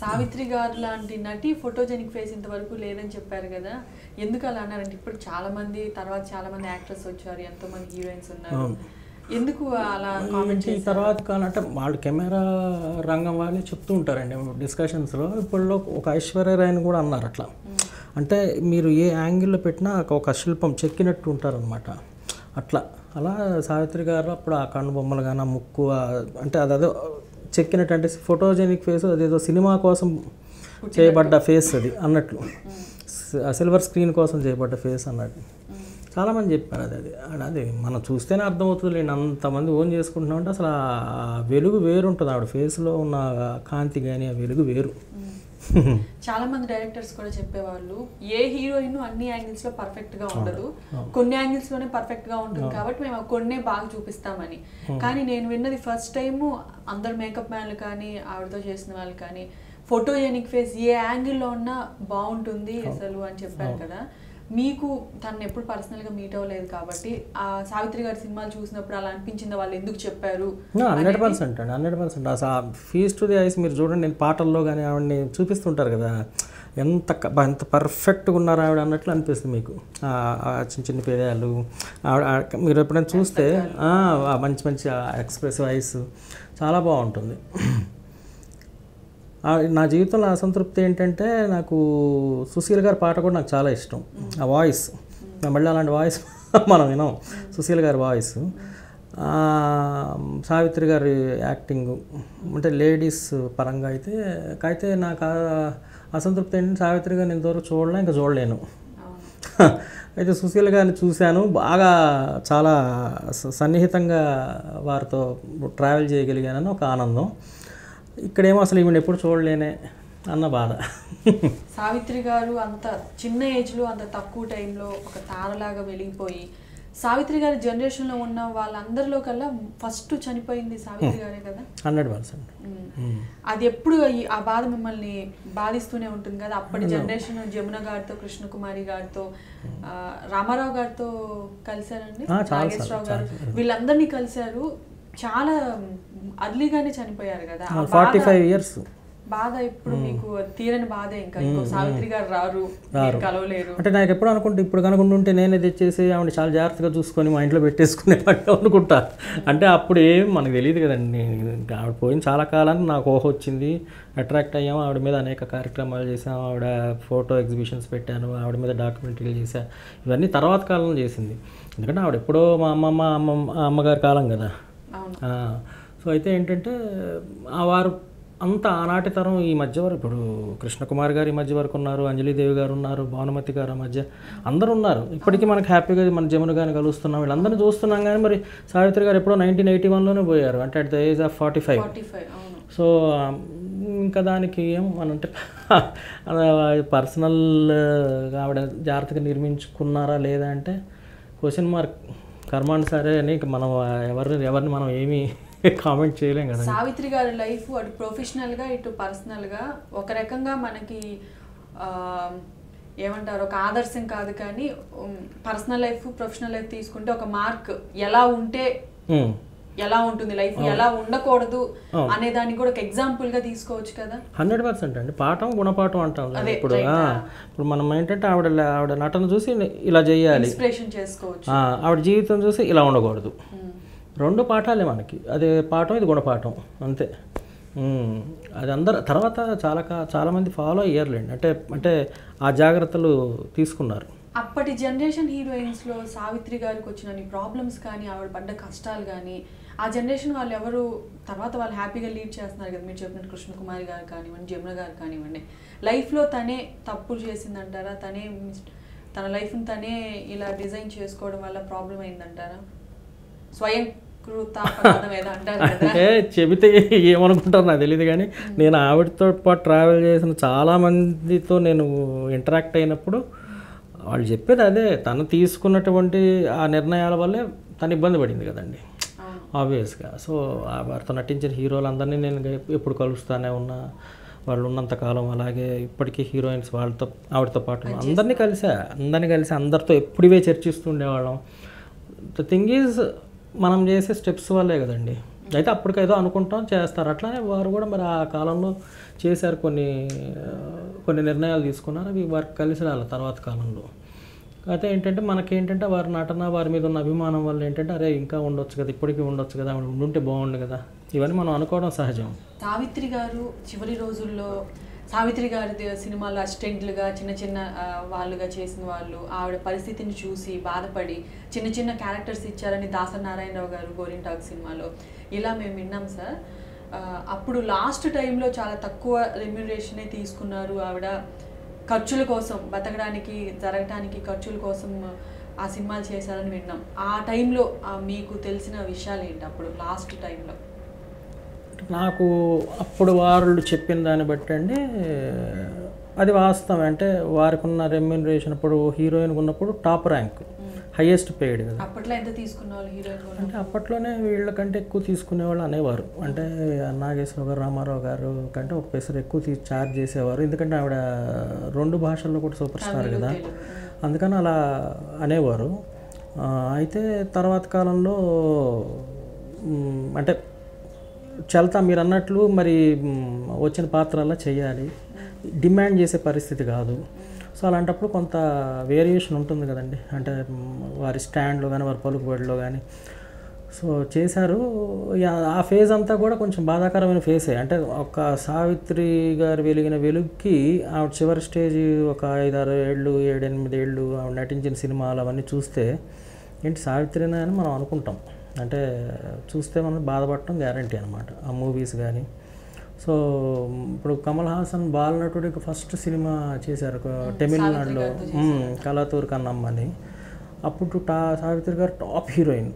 సావిత్రి గారు లాంటి నటి ఫోటోజెనిక్ ఫేస్ ఇంతవరకు లేదని చెప్పారు కదా. ఎందుకు అలా అన్నారంటే ఇప్పుడు చాలా మంది తర్వాత చాలా మంది యాక్టర్స్ వచ్చారు ఎంతో మంది హీరోయిన్స్ ఉన్నారు. ఎందుకు అలా కామెంట్ ఈ తర్వాత కాలం అంటే వాళ్ళు కెమెరా రంగం వాళ్ళే చెప్తూ ఉంటారండి డిస్కషన్స్లో. ఇప్పుడు ఒక ఐశ్వర్య రాయని కూడా అన్నారు అట్లా. అంటే మీరు ఏ యాంగిల్లో పెట్టినా ఒక శిల్పం చెక్కినట్టు ఉంటారనమాట అట్లా. అలా సావిత్రి గారు అప్పుడు ఆ కన్ను బొమ్మలు కానీ ఆ ముక్కు అంటే అదేదో చెక్కినట్టు అంటే ఫోటోజెనిక్ ఫేస్ అదేదో సినిమా కోసం చేయబడ్డ ఫేస్ అది అన్నట్లు. సిల్వర్ స్క్రీన్ కోసం చేయబడ్డ ఫేస్ అన్నట్టు. చాలామంది చెప్పారు అది అది అది- అది మనం చూస్తేనే అర్థమవుతుంది లేండి అంతమంది ఓన్ చేసుకుంటున్నాం అంటే అసలు ఆ వెలుగు వేరు ఉంటుంది ఆవిడ ఫేస్లో ఉన్న కాంతి కానీ ఆ వెలుగు వేరు. చాలా మంది డైరెక్టర్స్ కూడా చెప్పేవాళ్ళు ఏ హీరోయిన్ అన్ని యాంగిల్స్లో పర్ఫెక్ట్గా ఉండదు. కొన్ని యాంగిల్స్లోనే పర్ఫెక్ట్గా ఉంటుంది కాబట్టి మేము కొన్నే బాగా చూపిస్తామని. కానీ నేను విన్నది ఫస్ట్ టైం అందరు మేకప్ మ్యాన్లు కానీ ఆవిడతో చేసిన వాళ్ళు కానీ ఫోటోజెనిక్ ఫేస్ ఏ యాంగిల్లో ఉన్నా బాగుంటుంది అసలు అని చెప్పారు కదా. మీకు తను ఎప్పుడు పర్సనల్గా మీట్ అవ్వలేదు కాబట్టి ఆ సావిత్రి గారి సినిమాలు చూసినప్పుడు అలా అనిపించింది? వాళ్ళు ఎందుకు చెప్పారు? హండ్రెడ్ పర్సెంట్ అండి హండ్రెడ్ పర్సెంట్ అసలు ఫీజ్ టు ది ఐస్ మీరు చూడండి నేను పాటల్లో కానీ ఆవిడని చూపిస్తుంటారు కదా ఎంత ఎంత పర్ఫెక్ట్గా ఉన్నారు ఆవిడ అన్నట్లు అనిపిస్తుంది మీకు. చిన్న చిన్న పేదాలు ఆవిడ మీరు ఎప్పుడైనా చూస్తే మంచి మంచి ఎక్స్ప్రెసివ్ ఐస్ చాలా బాగుంటుంది. నా జీవితంలో అసంతృప్తి ఏంటంటే నాకు సుశీల్ గారి పాట కూడా నాకు చాలా ఇష్టం. ఆ వాయిస్. మళ్ళీ అలాంటి వాయిస్ మనం వినాం సుశీల్ గారి వాయిస్. సావిత్రి గారి యాక్టింగ్. అంటే లేడీస్ పరంగా అయితే అయితే నాకు అసంతృప్తి ఏంటంటే సావిత్రి గారిని ఇంతవరకు చూడలే ఇంకా చూడలేను. అయితే సుశీల్ గారిని చూశాను. బాగా చాలా సన్నిహితంగా వారితో ట్రావెల్ చేయగలిగానని ఒక ఆనందం. ఇక్కడేమో అసలు ఈమెను ఎప్పుడు చూడలేనే అన్న బాధ. సావిత్రి గారు అంత చిన్న ఏజ్లో అంత తక్కువ టైంలో ఒక తారలాగా వెలిగిపోయి సావిత్రి గారి జనరేషన్లో ఉన్న వాళ్ళందరిలో కల్లా ఫస్ట్ చనిపోయింది సావిత్రి గారే కదా? Hundred percent. అది ఎప్పుడు ఆ బాధ మిమ్మల్ని బాధిస్తూనే ఉంటుంది కదా? అప్పటి జనరేషన్ జమున గారితో కృష్ణకుమారి గారితో రామారావు గారితో కలిశారండి? నాగేశ్వరరావు గారు. వీళ్ళందరినీ కలిశారు. చాలా అర్లీగానే చనిపోయారు కదా. ఫార్టీ ఫైవ్ ఇయర్స్ బాధ ఇప్పుడు మీకు తీరని బాధ ఇంకా. సావిత్రి గారు రారు. కలవలేరు. అంటే నాకు ఎప్పుడు అనుకుంటే ఇప్పుడు కనుకుంటుంటే నేనే తెచ్చేసి ఆవిడ చాలా జాగ్రత్తగా చూసుకొని మా ఇంట్లో పెట్టేసుకునేవాడు అనుకుంటా. అంటే అప్పుడు ఏం మనకు తెలియదు కదండి. ఆవిడ పోయిన చాలా కాలానికి నాకు ఊహ వచ్చింది. అట్రాక్ట్ అయ్యాము ఆవిడ మీద అనేక కార్యక్రమాలు చేసాము ఆవిడ ఫోటో ఎగ్జిబిషన్స్ పెట్టాను ఆవిడ మీద డాక్యుమెంటరీలు చేశాను ఇవన్నీ తర్వాత కాలంలో చేసింది. ఎందుకంటే ఆవిడ ఎప్పుడో మా అమ్మమ్మ అమ్మమ్మ అమ్మగారి కాలం కదా. సో అయితే ఏంటంటే ఆ వారు అంత ఆనాటి తరం ఈ మధ్య వరకు ఇప్పుడు కృష్ణకుమార్ గారు ఈ మధ్య వరకు ఉన్నారు అంజలిదేవి గారు ఉన్నారు భానుమతి గారు ఆ మధ్య అందరూ ఉన్నారు. ఇప్పటికీ మనకి హ్యాపీగా మన జమున గారిని కలుస్తున్నాం వీళ్ళందరినీ చూస్తున్నాం కానీ మరి సావిత్రి గారు ఎప్పుడో నైన్టీన్ ఎయిటీ వన్లోనే పోయారు. అంటే at the age of forty five. So ఇంకా దానికి ఏం మనం అంటే పర్సనల్ ఆవిడ జాగ్రత్తగా నిర్మించుకున్నారా లేదా అంటే క్వశ్చన్ మార్క్ కర్మాండ్ సరే అని మనం ఎవరిని ఎవరిని మనం ఏమీ కామెంట్ చేయలేం కదా సావిత్రి గారి లైఫ్ అటు ప్రొఫెషనల్గా ఇటు పర్సనల్గా ఒక రకంగా మనకి ఏమంటారు ఒక ఆదర్శం కాదు కానీ పర్సనల్ లైఫ్ ప్రొఫెషనల్ లైఫ్ తీసుకుంటే ఒక మార్క్ ఎలా ఉంటే. ఎలా ఉంటుంది లైఫ్ ఎలా ఉండకూడదు అనే దాన్ని కూడా ఒక ఎగ్జాంపుల్గా తీసుకోవచ్చు కదా? హండ్రెడ్ పర్సెంట్ అండి. పాఠం గుణపాఠం అంటాం ఇప్పుడు. ఇప్పుడు మనం ఏంటంటే ఆవిడ ఆవిడ నటన చూసి ఇలా చేయాలి. చేసుకోవచ్చు. ఆవిడ జీవితం చూసి ఇలా ఉండకూడదు. రెండు పాఠాలే మనకి. అదే పాఠం ఇది గుణపాఠం. అంతే. అది అందరు తర్వాత చాలా చాలామంది ఫాలో అయ్యారులేండి. అంటే అంటే ఆ జాగ్రత్తలు తీసుకున్నారు. అప్పటి జనరేషన్ హీరోయిన్స్లో సావిత్రి గారికి వచ్చిన ప్రాబ్లమ్స్ కానీ ఆవిడ పడ్డ కష్టాలు కానీ ఆ జనరేషన్ వాళ్ళు ఎవరు తర్వాత వాళ్ళు హ్యాపీగా లీడ్ చేస్తున్నారు కదా మీరు చెప్పినట్టు కృష్ణకుమారి గారు కానివ్వండి జమున గారు కానివ్వండి Life లో తనే తప్పులు చేసిందంటారా? తనే తన లైఫ్ని తనే ఇలా డిజైన్ చేసుకోవడం వల్ల ప్రాబ్లం అయిందంటారా? స్వయం అంటే చెబితే ఏమనుకుంటారు నాకు తెలియదు కానీ నేను ఆవిడతో పాటు ట్రావెల్ చేసిన చాలా మందితో నేను ఇంటరాక్ట్ అయినప్పుడు వాళ్ళు చెప్పేది అదే తను తీసుకున్నటువంటి ఆ నిర్ణయాల వల్లే తను ఇబ్బంది పడింది కదండి. ఆబ్వియస్గా. సో ఆ వారితో నటించిన హీరోలందరినీ నేను ఎప్- ఎప్పుడు కలుస్తానే ఉన్నా. వాళ్ళు ఉన్నంతకాలం అలాగే ఇప్పటికీ హీరోయిన్స్ వాళ్ళతో ఆవిడతో పాటు అందరినీ కలిసా అందరినీ కలిసి అందరితో ఎప్పుడివే చర్చిస్తూ ఉండేవాళ్ళం ద థింగ్ ఈజ్ మనం చేసే స్టెప్స్ వల్లే కదండి. అయితే అప్పటికేదో అనుకుంటాం చేస్తారు. అట్లానే వారు కూడా మరి ఆ కాలంలో చేశారు కొన్ని కొన్ని నిర్ణయాలు తీసుకున్నారు. అవి వారికి కలిసి రాలి తర్వాత కాలంలో. అయితే ఏంటంటే మనకేంటంటే వారి నటన వారి మీద ఉన్న అభిమానం వల్ల ఏంటంటే అరే ఇంకా ఉండొచ్చు కదా ఇప్పటికీ ఉండొచ్చు కదా ఉండుంటే బాగుండు కదా. ఇవన్నీ మనం అనుకోవడం సహజం. సావిత్రి గారు చివరి రోజుల్లో సావిత్రి గారి ది- సినిమాలో అసిస్టెంట్లుగా చిన్న చిన్న వాళ్ళుగా చేసిన వాళ్ళు ఆవిడ పరిస్థితిని చూసి బాధపడి చిన్న చిన్న క్యారెక్టర్స్ ఇచ్చారని దాసరి నారాయణరావు గారు గోరింటాక్ సినిమాలో. ఇలా మేము విన్నాం సార్. అప్పుడు లాస్ట్ టైంలో చాలా తక్కువ రెమ్యునరేషనే తీసుకున్నారు ఆవిడ. ఖర్చుల కోసం బతకడానికి జరగడానికి ఖర్చుల కోసం ఆ సినిమాలు చేశారని విన్నాం. ఆ టైంలో మీకు తెలిసిన విషయాలు ఏంటి అప్పుడు లాస్ట్ టైంలో? నాకు అప్పుడు వాళ్ళు చెప్పిన దాన్ని బట్టి అండి అది వాస్తవం. అంటే వారికి ఉన్న రెమ్యూనరేషన్ ఇప్పుడు హీరోయిన్ ఉన్నప్పుడు టాప్ ర్యాంక్. హైయెస్ట్ పెయిడ్ కదా. అప్పట్లో ఎంత తీసుకున్న అంటే అప్పట్లోనే వీళ్ళకంటే ఎక్కువ తీసుకునేవాళ్ళు అనేవారు. అంటే నాగేశ్వర గారు రామారావు గారు కంటే ఒక పెసరు ఎక్కువ తీ ఛార్జ్ చేసేవారు. ఎందుకంటే ఆవిడ రెండు భాషల్లో కూడా సూపర్ స్టార్ కదా. అందుకని అలా అనేవారు. అయితే తర్వాత కాలంలో అంటే చల్తా మీరు అన్నట్లు మరి వచ్చిన పాత్రల్లా చేయాలి. డిమాండ్ చేసే పరిస్థితి కాదు. సో అలాంటప్పుడు కొంత వేరియేషన్ ఉంటుంది కదండి. అంటే వారి స్టాండ్లో కానీ వారి పలుకుబడిలో కానీ సో చేశారు. ఇక ఆ ఫేజ్ అంతా కూడా కొంచెం బాధాకరమైన ఫేజే. అంటే ఒక సావిత్రి గారు వెలిగిన వెలుగుకి ఆవిడ చివరి స్టేజ్ ఒక ఐదారు ఏళ్ళు ఏడెనిమిది ఏళ్ళు ఆవిడ నటించిన సినిమాలు అవన్నీ చూస్తే ఏంటి సావిత్రినే అని మనం అనుకుంటాం. అంటే చూస్తే మనం బాధపడటం గ్యారంటీ అనమాట ఆ మూవీస్ కానీ సో ఇప్పుడు కమల్ హాసన్ బాలనటుడికి ఫస్ట్ సినిమా చేశారు తమిళనాడులో. మ్మ్, కలాతూర్ కన్నమ్మ అని. అప్పుడు టా సావిత్రి గారు టాప్ హీరోయిన్.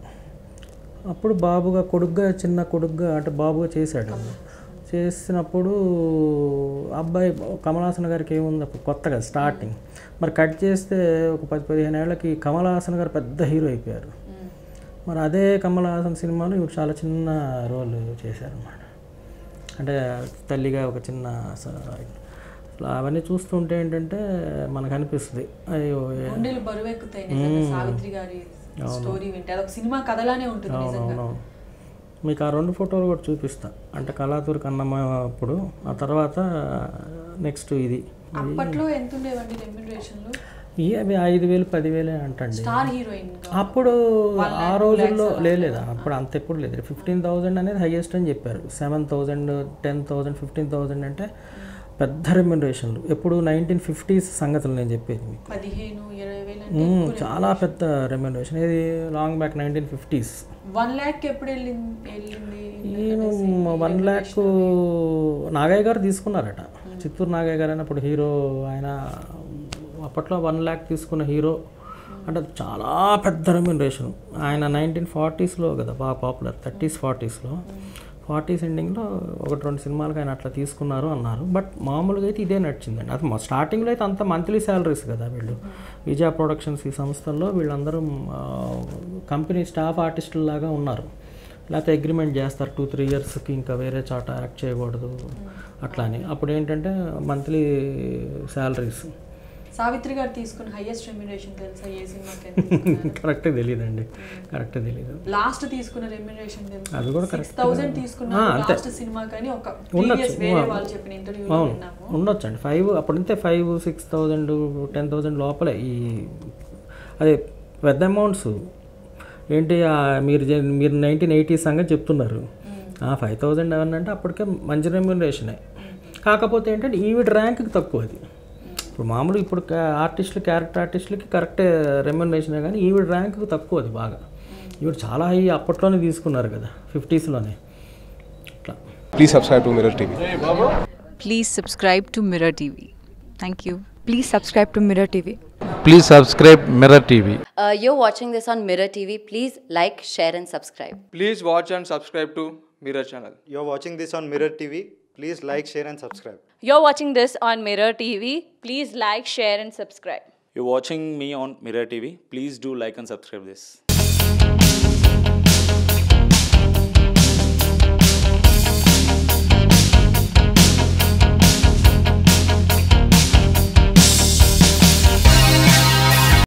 అప్పుడు బాబుగా కొడుగ్గా చిన్న కొడుగ్గా అంటే బాబుగా చేశాడు. చేసినప్పుడు అబ్బాయి కమల్ హాసన్ గారికి ఏముంది? అప్పుడు కొత్తగా స్టార్టింగ్. మరి కట్ చేస్తే ఒక పది పదిహేను ఏళ్ళకి కమల్ హాసన్ గారు పెద్ద హీరో అయిపోయారు. మరి అదే కమల్ హాసన్ సినిమాలో ఇవి చాలా చిన్న రోల్ చేశారన్నమాట. అంటే తల్లిగా ఒక చిన్న అవన్నీ చూస్తుంటే ఏంటంటే మనకు అనిపిస్తుంది. అయ్యో ఏ- గుండెలు బరువెక్కుతాయి నిజంగా. సావిత్రి గారి స్టోరీ వింటే. అదొక సినిమా కథలానే ఉంటుంది నిజంగా. అవునవును మీకు ఆ రెండు ఫోటోలు కూడా చూపిస్తా. అంటే కళాతూరు కన్నమ్మ అప్పుడు ఆ తర్వాత నెక్స్ట్ ఇది. అప్పట్లో ఎంత ఉండేవండి రెమ్యునరేషన్లు? అవి ఐదు వేలు పదివేలే అంటండి. అప్పుడు ఆ రోజుల్లో లేదు అప్పుడు అంత ఎప్పుడు లేదు. ఫిఫ్టీన్ థౌజండ్ అనేది హైయెస్ట్ అని చెప్పారు. Seven thousand ten thousand fifteen thousand అంటే పెద్ద రెమ్యునరేషన్లు. ఎప్పుడు నైన్టీన్ ఫిఫ్టీస్ సంగతులు నేను చెప్పేది మీకు. చాలా పెద్ద రెమ్యునరేషన్. ఇది long back nineteen fifties. One lakh ఎప్పుడు ఈయన వన్ ల్యాక్ నాగయ్య గారు తీసుకున్నారట. చిత్తూరు నాగయ్య గారు అని అప్పుడు హీరో ఆయన అప్పట్లో వన్ ల్యాక్ తీసుకున్న హీరో. అంటే అది చాలా పెద్ద రెమ్యునరేషన్ ఆయన నైన్టీన్ ఫార్టీస్లో కదా బాగా పాపులర్ థర్టీస్ ఫార్టీస్లో ఫార్టీస్ ఎండింగ్లో ఒకటి రెండు సినిమాలకు ఆయన అట్లా తీసుకున్నారు అన్నారు. బట్ మామూలుగా అయితే ఇదే నడిచిందండి. అది స్టార్టింగ్లో అయితే అంత మంత్లీ శాలరీస్ కదా వీళ్ళు. విజయ ప్రొడక్షన్స్ ఈ సంస్థల్లో వీళ్ళందరూ కంపెనీ స్టాఫ్ ఆర్టిస్టుల లాగా ఉన్నారు. లేకపోతే అగ్రిమెంట్ చేస్తారు టూ త్రీ ఇయర్స్కి ఇంకా వేరే చోట యాక్ట్ చేయకూడదు అట్లా అని. అప్పుడు ఏంటంటే మంత్లీ శాలరీస్ సావిత్రి గారు తీసుకున్న హైయెస్ట్ రెమ్యునరేషన్ తెలుసా? ఏ సినిమాకి కరెక్ట్గా తెలియదండి కరెక్ట్గా తెలియదు లాస్ట్ తీసుకున్న రెమ్యునరేషన్ తెలుసా? అది కూడా సిక్స్ థౌసండ్ తీసుకున్న లాస్ట్ సినిమా కానీ ఒక ప్రీవియస్ వేరే వాళ్ళు చెప్పిన ఇంటర్వ్యూలో విన్నాము. ఉండొచ్చు అండి five అప్పుడంతే five six thousand ten thousand లోపలే ఈ అదే పెద్ద అమౌంట్స్ ఏంటి మీరు మీరు నైన్టీన్ ఎయిటీ సంగతి చెప్తున్నారు. ఫైవ్ థౌజండ్ ఎవరిని అంటే అప్పటికే మంచి రెమ్యునరేషనే కాకపోతే ఏంటంటే ఈవిడ ర్యాంక్కి తక్కువ అది. ఇప్పుడు మామూలుగా ఇప్పుడు ఆర్టిస్టులు క్యారెక్టర్ ఆర్టిస్టులకి కరెక్ట్ రెమ్యునరేషన్ కానీ ఈవిడ ర్యాంక్ తక్కువ అది బాగా. ఈవిడ చాలా హై అప్పట్లోనే తీసుకున్నారు కదా ఫిఫ్టీస్లోనే please subscribe to Mirror TV please subscribe to Mirror TV thank you please subscribe to Mirror TV please subscribe Mirror TV you watching this on Mirror TV please like share and subscribe please watch and subscribe to Mirror channel you watching this on Mirror TV please like share and subscribe You're watching this on Mirror TV. Please like, share, and subscribe. You're watching me on Mirror TV. Please do like and subscribe this.